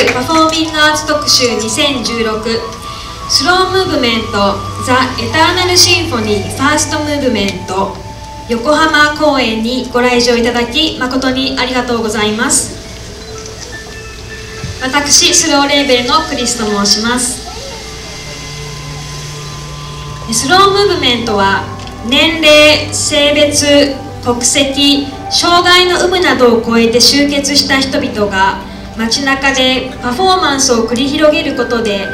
ルパフォーミングアーツ特集2016 Slow Movement The Eternal Symphony First Movement 横浜公演にご来場いただき誠にありがとうございます。私スローレーベルのクリスと申します。 Slow Movement は年齢性別国籍障害の有無などを超えて集結した人々が街中でパフォーマンスを繰り広げることで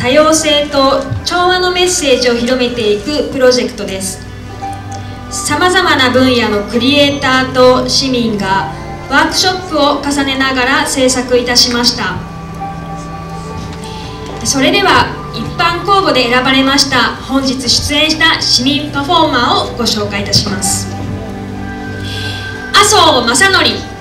多様性と調和のメッセージを広めていくプロジェクトです。さまざまな分野のクリエイターと市民がワークショップを重ねながら制作いたしました。それでは一般公募で選ばれました本日出演した市民パフォーマーをご紹介いたします。麻生正則。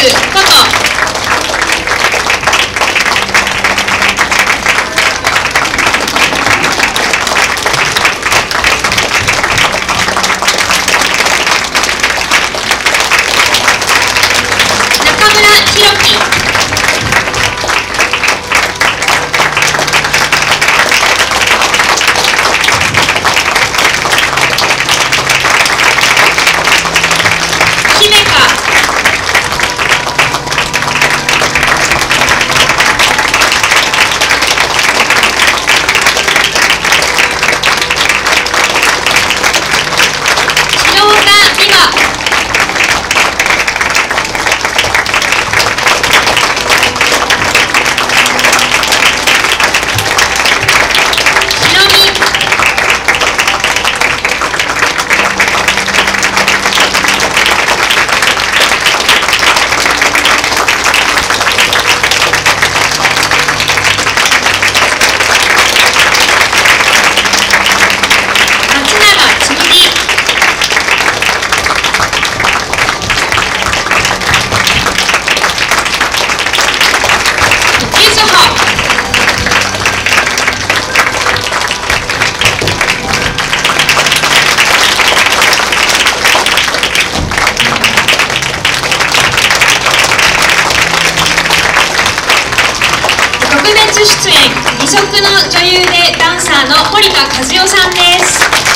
Good. 出演義足の女優でダンサーの堀田和代さんです。